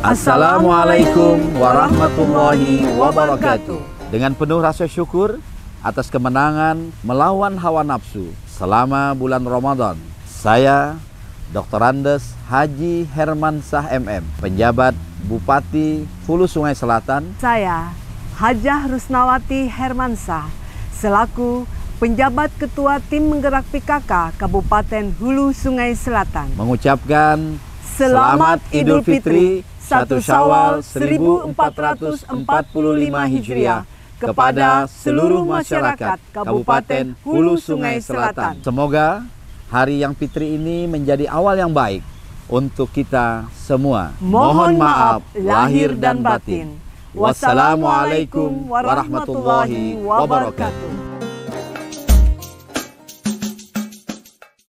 Assalamualaikum warahmatullahi wabarakatuh. Dengan penuh rasa syukur atas kemenangan melawan hawa nafsu selama bulan Ramadan, saya Dr. Andes Haji Herman Sah MM, penjabat Bupati Hulu Sungai Selatan. Saya Hajah Rusnawati Hermansah selaku penjabat ketua tim menggerak PKK Kabupaten Hulu Sungai Selatan. Mengucapkan Selamat Idul Fitri 1 Syawal 1445 Hijriah kepada seluruh masyarakat Kabupaten Hulu Sungai Selatan. Semoga hari yang fitri ini menjadi awal yang baik untuk kita semua. Mohon maaf lahir dan batin. Wassalamualaikum warahmatullahi wabarakatuh.